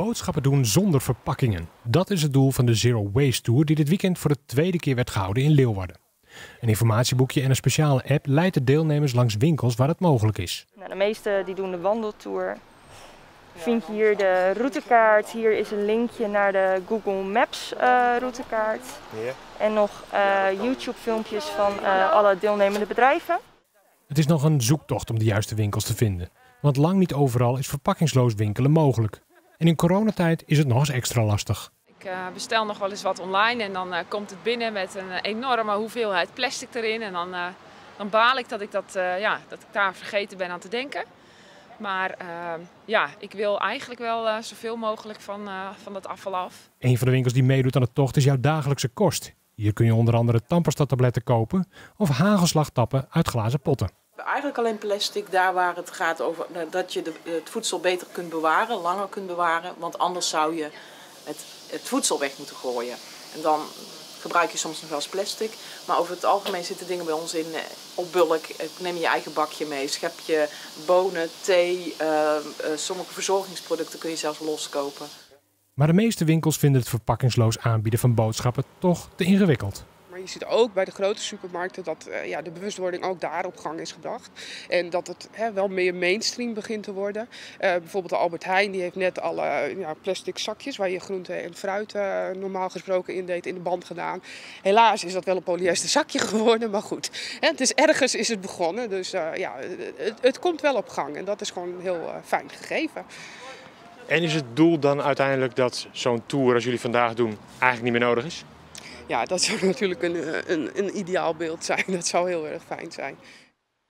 Boodschappen doen zonder verpakkingen. Dat is het doel van de Zero Waste Tour die dit weekend voor de tweede keer werd gehouden in Leeuwarden. Een informatieboekje en een speciale app leidt de deelnemers langs winkels waar het mogelijk is. Nou, de meesten die doen de wandeltour. Vind je hier de routekaart. Hier is een linkje naar de Google Maps uh, routekaart. En nog uh, YouTube filmpjes van uh, alle deelnemende bedrijven. Het is nog een zoektocht om de juiste winkels te vinden. Want lang niet overal is verpakkingsloos winkelen mogelijk. En in coronatijd is het nog eens extra lastig. Ik uh, bestel nog wel eens wat online en dan uh, komt het binnen met een enorme hoeveelheid plastic erin. En dan, uh, dan baal ik dat ik, dat, ja, dat ik daar vergeten ben aan te denken. Maar ja, ik wil eigenlijk wel zoveel mogelijk van, van dat afval af. Een van de winkels die meedoet aan de tocht is jouw dagelijkse kost. Hier kun je onder andere tandpasta-tabletten kopen of hagelslagtappen uit glazen potten eigenlijk alleen plastic daar waar het gaat over dat je de, het voedsel beter kunt bewaren, langer kunt bewaren. Want anders zou je het, het voedsel weg moeten gooien. En dan gebruik je soms nog wel eens plastic. Maar over het algemeen zitten dingen bij ons in eh, op bulk. Neem je eigen bakje mee, schep je bonen, thee, uh, sommige verzorgingsproducten kun je zelfs loskopen. Maar de meeste winkels vinden het verpakkingsloos aanbieden van boodschappen toch te ingewikkeld. Je ziet ook bij de grote supermarkten dat uh, ja, de bewustwording ook daar op gang is gebracht. En dat het hè, wel meer mainstream begint te worden. Uh, bijvoorbeeld Albert Heijn die heeft net alle ja, plastic zakjes waar je groente en fruit uh, normaal gesproken in deed in de band gedaan. Helaas is dat wel een polyester zakje geworden, maar goed. Hè, het is ergens is het begonnen, dus ja, het, het, komt wel op gang. En dat is gewoon heel fijn gegeven. En is het doel dan uiteindelijk dat zo'n tour als jullie vandaag doen eigenlijk niet meer nodig is? Ja, dat zou natuurlijk een, een, een ideaal beeld zijn. Dat zou heel erg fijn zijn.